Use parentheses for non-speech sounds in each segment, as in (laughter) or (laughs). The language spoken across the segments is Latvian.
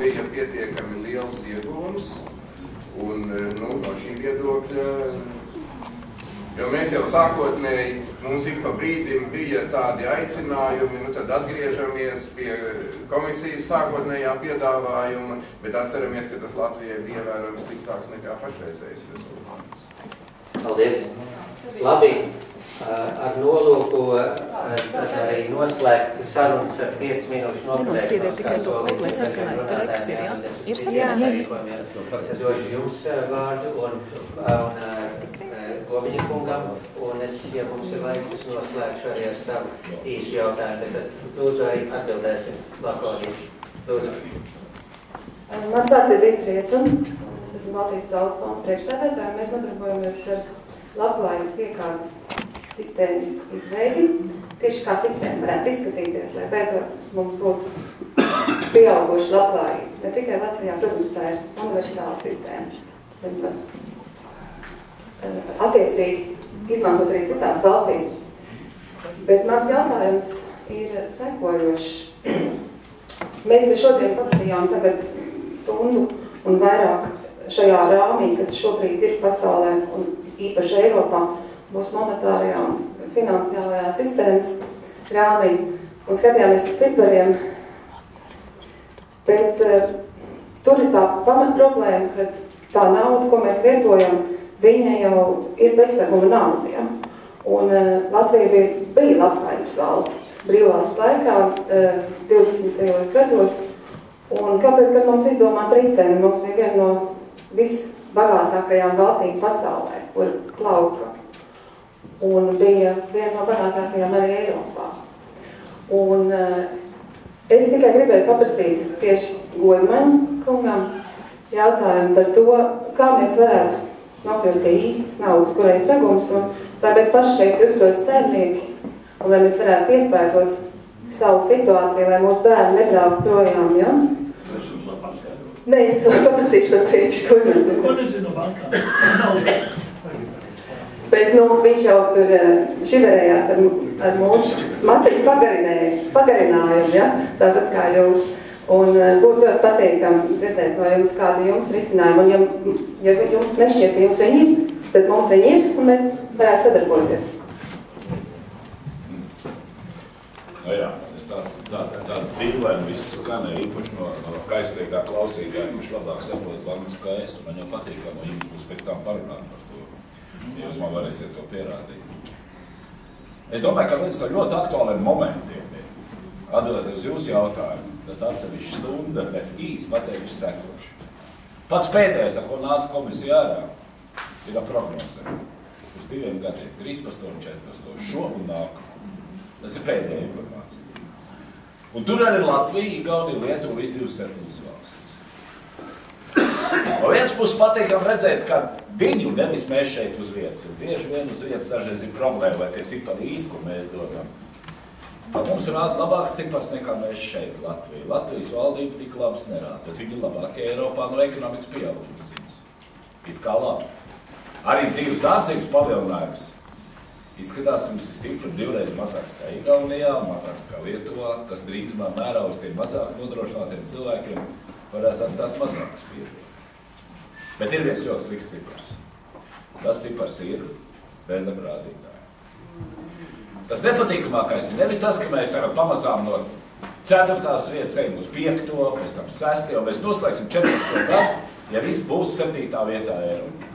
bija pietiekami liels iegūms, un nu, no šī viedokļa, jo mēs jau sākotnēji, mums ik pa brīdim bija tādi aicinājumi, nu tad atgriežamies pie komisijas sākotnējā piedāvājuma, bet atceramies, ka tas Latvijai bija ievērojams sliktāks nekā pašreizējais rezultāts. Paldies! Labi, ar nolūku tad arī noslēgt sarunas ar 5 minūšu Nenospiediet tikai to klikli, lai sarkanais te reks ir, ja? Ir sarkanais. Es došu jums vārdu un, un Gobiņa kungam, un es, ja mums ir laiks, es noslēgšu arī ar savu īšu jautājumu, tad lūdzu arī atbildēsim lakoniski. Lūdzu. Mans vārds ir Dita Rieta. Es esmu Baltijas saules fonda priekšsēdētāja. Mēs nodarbojamies ar labklājības iekārtas sistēmisku izveidi. Tieši kā sistēma varētu izskatīties, lai beidzot mums būtu pieauguši labklājība. Ne tikai Latvijā, protams, tā ir universāla sistēma. Uh, attiecīgi izmantot arī citās valstīs. Bet mans jautājums ir sekojošs. Mēs te šodien pavadījām tagad stundu un vairāk šajā rāmī, kas šobrīd ir pasaulē un īpaši Eiropā, mūsu monetārajā un finansiālajā sistēmas rāmī un skatījāmies uz cipariem. Bet uh, tur ir tā pamat problēma, ka tā nauda, ko mēs lietojam, viņa jau ir bezseguma nauda. Ja? Un uh, Latvija bija, bija labklājības valsts brīvās laikā, uh, 20. gados. Un kāpēc, kad mums izdomāt riteni, mums bija viena no visbagātākajām valstīm pasaulē, kur plauka. Un bija viena no bagātākajām arī Eiropā. Un es tikai gribēju paprasīt tieši Godmaņa kungam jautājumu par to, kā mēs varētu nokļūt pie īstas naudas, kurai segums, un lai mēs paši šeit justos saimnieki, un lai mēs varētu iespētot savu situāciju, lai mūsu bērni nebrauktu projām, ja? Nē, es to paprasīšu pat priekš, ko Ko nezinu bankā? Bet nu, viņš jau tur šiverējās ar, ar mūsu maciņu pagarinājumu, ja? tāpat kā jūs. Un būtu ļoti patīkami dzirdēt no jums kādi jums risinājumi. Un ja, ja jums nešķiet, ka jums viņi ir, tad mums viņi ir un mēs varētu sadarboties. Nu jā, tas tā, tā, tā dīvaini viss skanē, īpaši no, no kaistīgā klausītāja, kurš labāk saprot kā es. Man jau patīk, ka no jums būs pēc tam parunāt par jūs man varēsiet to pierādīt. Es domāju, ka viens no ļoti aktuāliem momentiem ir atbildēt uz jūsu jautājumu. Tas atsevišķi stunda, bet īsti pateikšu sekoši. Pats pēdējais, ar ko nāca komisija ārā, ir prognoze. Uz diviem gadiem, 13 un 14, šo un nākamo. Tas ir pēdējā informācija. Un tur arī Latvija, Igaunija, Lietuva, viss 27 valsts. No vienas puses patīkam redzēt, ka viņu nevis mēs šeit uz vietas, jo bieži vien uz vietas dažreiz ir problēma, vai tie cipari īsti, ko mēs dodam. Tā mums rāda labāks cipars nekā mēs šeit, Latvija. Latvijas valdība tik labs nerāda, bet viņi ir labākie Eiropā no ekonomikas pieaugums. It kā labi. Arī dzīves dārdzības palielinājums Izskatās, ka mums ir stipri divreiz mazāks kā Igaunijā, mazāks kā Lietuvā. Tas drīzumā mērā uz tiem mazāk nodrošinātiem cilvēkiem varētu atstāt mazākas pieredzes. Bet ir viens ļoti slikts cipars. Tas cipars ir bezdarba rādītāji. Tas nepatīkamākais ir nevis tas, ka mēs tagad pamazām no ceturtās vietas ejam uz piekto, pēc tam sesto, un mēs noslēgsim 14. gadu, ja viss būs septītā vietā Eiropā.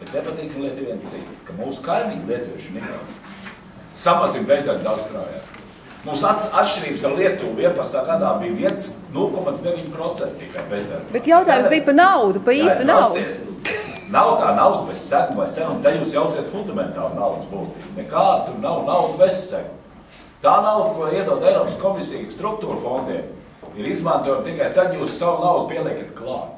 Bet nepatīk lieta viena cita, ka mūsu kaimiņi lietuvieši Igauni samazina bezdarbu daudz strādāt. Mūsu atšķirības ar Lietuvu 11. gadā bija 0,9% tikai bezdarba. Bet jautājums bija par naudu, par īstu naudu. Nav tā nauda bez seguma vai seguma, te jūs jauciet fundamentāli naudas būtību. Nekāda tur nav nauda bez seguma. Tā nauda, ko iedod Eiropas komisija struktūra fondiem, ir izmantojama tikai tad, jūs savu naudu pieliekat klāt.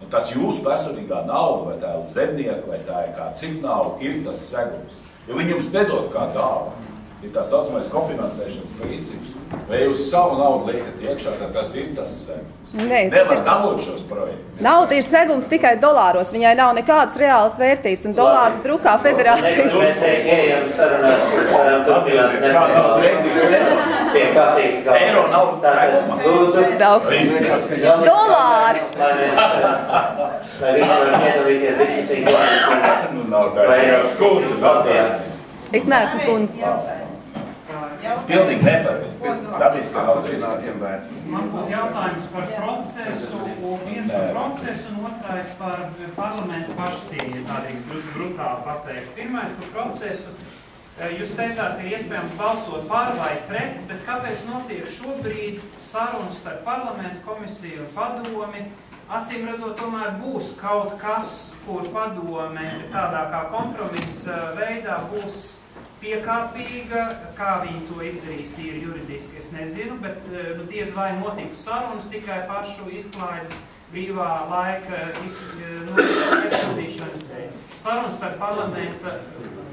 Un tas jūsu personīgā nauda, vai tā ir zemnieka, vai tā ir kāda cita nauda, ir tas segums. Jo viņi jums nedod kā dāvana. Ir tā saucamais kofinansēšanas princips. Vai jūs savu naudu liekat iekšā, tad tas ir tas segums? Nē, tas Nevar ir- dabūt šos projektus. Nauda ir segums tikai dolāros, viņai nav nekādas reālas vērtības, un dolārs drukā federācijas. Mēs ejam sarunās, varam turpināt Kā nav vērtības? pie kafijas galda. Eiro nav seguma. Lūdzu. Dolāri! Lai visi varam piedalīties diskusijā. (laughs) Nu, nav taisnība. Skundze, nav taisnība. Es neesmu kundze. Pilnīgi nepareizi. Dabiski. Apzinātiem vērts. Man būtu jautājums par procesu, un viens par procesu, un otrais par parlamentu pašcīņu, tādīgi drusku brutāli pateikt. Pirmais par procesu. Eh, Jūs teicāt, ka ir iespējams balsot par vai pret, bet kāpēc notiek šobrīd sarunas starp parlamentu komisiju un padomi? Acīm redzot, tomēr būs kaut kas, kur padome tādā kā kompromisa veidā būs piekāpīga, kā viņi to izdarīs tīri juridiski, es nezinu, bet eh, nu, diez vai notiktu sarunas tikai pašu izklaides brīvā laika iz, eh, nu, aizpildīšanas dēļ. Sarunas starp parlamenta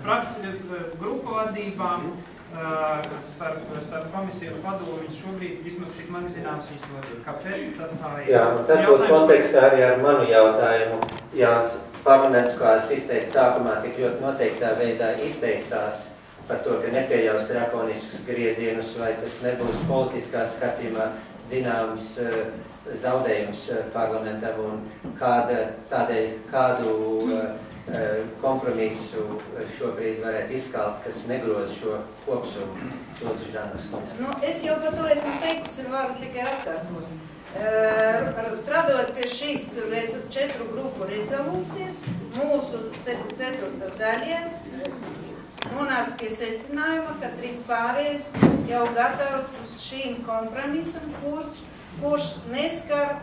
frakciju grupu vadībām, eh, starp, starp komisiju un padomu, viņas šobrīd, vismaz cik man zināms, viņas notiek. Kāpēc tas tā ir? Jā, un tas būtu kontekstā arī ar manu jautājumu. Jā, parlaments, kā es izteicu sākumā, tik ļoti noteiktā veidā izteicās par to, ka nepieļaus drakoniskus griezienus, vai tas nebūs politiskā skatījumā zināms eh, zaudējums eh, parlamentam un kāda, tādēļ kādu eh, kompromisu šobrīd varētu izkalt, kas negroz šo kopsumu. Lūdzu, Žānas kundze. Nu, es jau par to esmu teikusi, varu tikai atkārtot. Strādājot pie šīs rezu, četru grupu rezolūcijas, mūsu cet- ceturta zaļie nonāca pie secinājuma, ka trīs pārējais jau gatavs uz šīm kompromisam, kurš, kurš neskar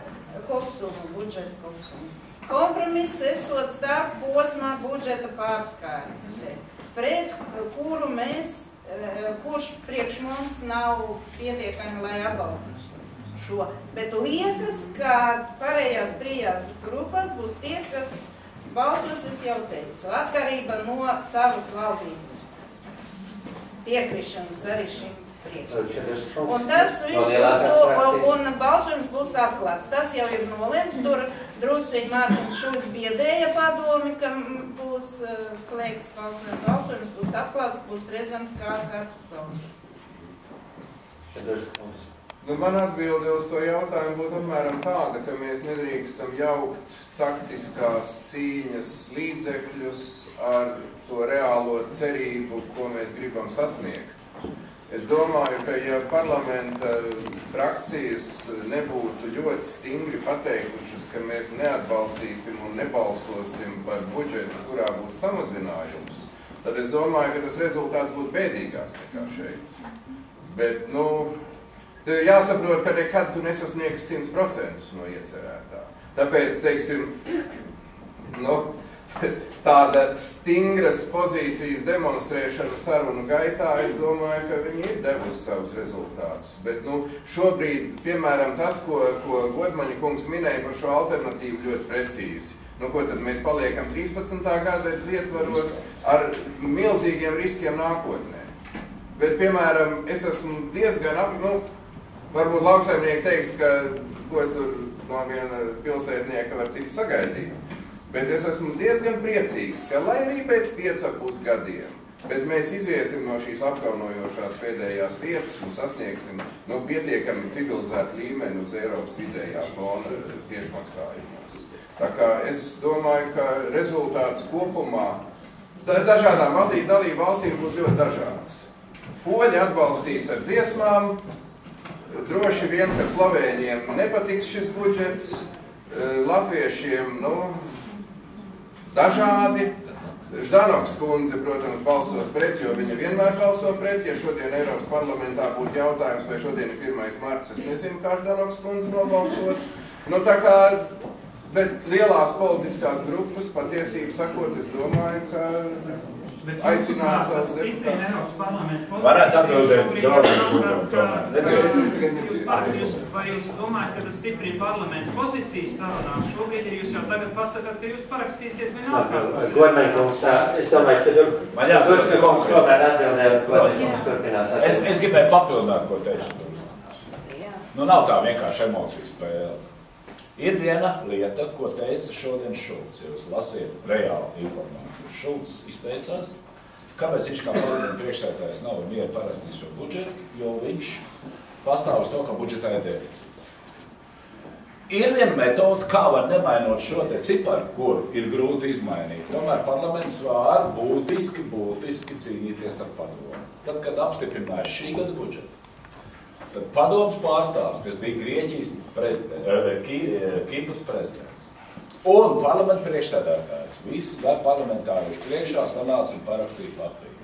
kopsumu, budžeta kopsumu. Kompromiss esot starp posmā budžeta pārskājumu, pret kuru mēs, eh, kurš priekš mums nav pietiekami, lai atbalstītu šo. Bet liekas, ka pārējās trijās grupās būs tie, kas balsos, es jau teicu, atkarība no savas valdības piekrišanas arī šim priekšlikumam. Un tas viss būs, un balsojums būs atklāts. Tas jau ir nolēmts, tur drusciņi Mārtiņš Šulcs biedēja padomi, ka būs uh, slēgts balsojums. Balsojums būs atklāts, būs redzams, kā katrs balso. Nu, man atbilde uz to jautājumu būtu apmēram tāda, ka mēs nedrīkstam jaukt taktiskās cīņas līdzekļus ar to reālo cerību, ko mēs gribam sasniegt. Es domāju, ka ja parlamenta frakcijas nebūtu ļoti stingri pateikušas, ka mēs neatbalstīsim un nebalsosim par budžetu, kurā būs samazinājums, tad es domāju, ka tas rezultāts būtu bēdīgāks nekā šeit. Bet, nu, tev ir jāsaprot, ka nekad tu nesasniegsi 100% no iecerētā. Tāpēc, teiksim, nu, (laughs) tāda stingras pozīcijas demonstrēšana sarunu gaitā, es domāju, ka viņi ir devusi savus rezultātus. Bet nu, šobrīd, piemēram, tas, ko, ko Godmaņa kungs minēja par šo alternatīvu ļoti precīzi. Nu, ko tad mēs paliekam 13. gada ietvaros ar milzīgiem riskiem nākotnē. Bet, piemēram, es esmu diezgan, nu, varbūt lauksaimnieki teiks, ka ko tur no viena pilsētnieka var citu sagaidīt. Bet es esmu diezgan priecīgs, ka lai arī pēc piecapus gadiem, bet mēs iziesim no šīs apkaunojošās pēdējās vietas un sasniegsim nu, pietiekami civilizētu līmeni uz Eiropas vidējā fona tiešmaksājumos. Tā kā es domāju, ka rezultāts kopumā da dažādām valdību dalību valstīm būs ļoti dažāds. Poļi atbalstīs ar dziesmām, droši vien, ka Slovēņiem nepatiks šis budžets, latviešiem, nu, dažādi. Ždanoks kundze, protams, balsos pret, jo viņa vienmēr balso pret. Ja šodien Eiropas parlamentā būtu jautājums, vai šodien ir 1. marts, es nezinu, kā Ždanoks kundze nobalsot. Nu, tā kā, bet lielās politiskās grupas, patiesību sakot, es domāju, ka aicinās parlamentu pozīciju. Varētu atbildēt jūs- Vai jūs domājat, ka tas stiprina parlamentu pozīcijas sarunās? Šobrīd ir jūs jau tagad pasakāt, ka jūs parakstīsiet vienalga. Godmaņkungs, es domāju, ka tur, Man jā- Durska kungs tomēr atbildēja, Godmaņkungs turpinās Es, atbildēt. es gribēju papildināt, ko teicu. Nu, nav tā vienkārši emociju spēle. Ir viena lieta, ko teica šodien Šulcs. Ja jūs lasiet reālu informāciju, Šulcs izteicās, kāpēc viņš kā parlamenta priekšsēdētājs nav mieru parastīt šo budžetu, jo viņš pastāv uz to, ka budžetā ir deficīts. Ir viena metode, kā var nemainot šo te ciparu, kur ir grūti izmainīt. Tomēr parlaments var būtiski, būtiski cīnīties ar padomu. Tad, kad apstiprināja šī gada budžetu, tad padomus pārstāvs, kas bija Grieķijas prezidents, eh, Ki- eh, Kipras prezidents, un parlamenta priekšsēdētājs, visi gan parlamentārieši priekšā sanāca un parakstīja papīru,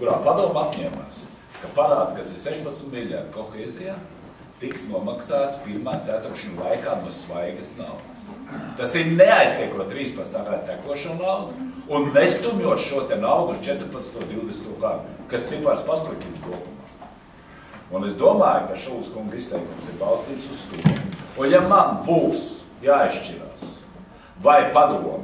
kurā padomu apņēmās, ka parāds, kas ir 16 miljardi kohēzijā, tiks nomaksāts pirmā ceturkšņa laikā no svaigas naudas. Tas ir neaiztiekot 13. gada tekošo naudu un nestumjot šo te naudu uz 14. un 20. gadu, kas cipars pasliktina kopumā. Un es domāju, ka Šulcs kunga izteikums ir balstīts uz to. Un ja man būs jāizšķirās, vai padomu,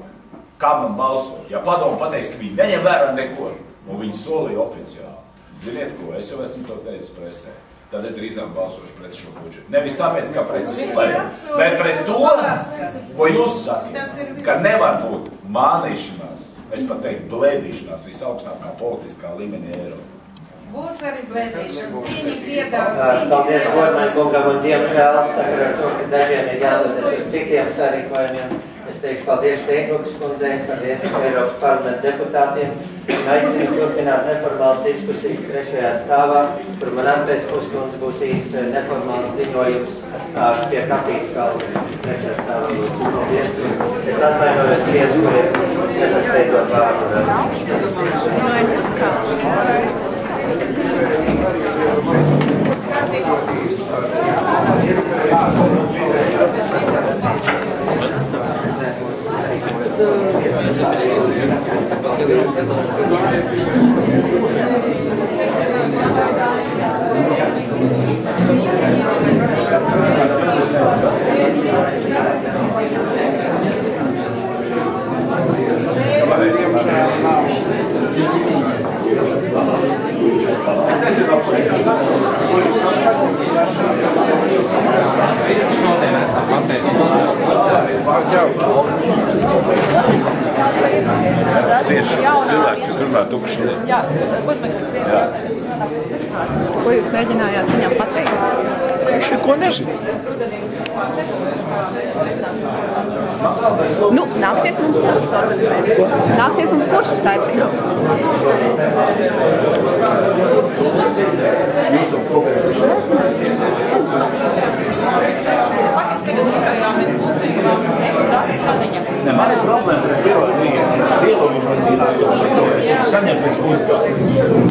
kā man balsot, ja padomu pateiks, ka viņi neņem vērā neko, un viņi solīja oficiāli, ziniet ko, es jau esmu to teicis presē, tad es drīzāk balsošu pret šo budžetu. Nevis tāpēc, ka pret cipariem, bet pret to, ko jūs sakat, ka nevar būt mānīšanās, es pat teiktu blēdīšanās visaugstākā politiskā līmenī Eiropā. Būs arī blēdīšanas. Viņi piedāvā. Paldies Godmaņkungam un diemžēl sakarā ar to, ka dažiem ir jādodas uz citiem sarīkojumiem. Es teikšu paldies Steinbuks kundzei, paldies Eiropas parlamenta deputātiem aicinu turpināt neformālas diskusijas trešajā stāvā, kur man atpēc puskundze būs īsts eh, neformāls ziņojums pie kafijas kalna trešajā stāvā. Paldies. Es atvainojos tiem, kuriem nepaspēju dot vārdu. No es uzkāpu. Diemžēl nav. Cieši cilvēks, kas runā tukšu lietu. Jā. Ko jūs mēģinājāt viņam pateikt? Viņš neko nezina. Nu, nāksies mums kursus organizēt. Nāksies mums kursus taisīt jūsu Ne, man ir problēma ar dialogu, dialogu prasītās, to es saņemu pēc pusgādes.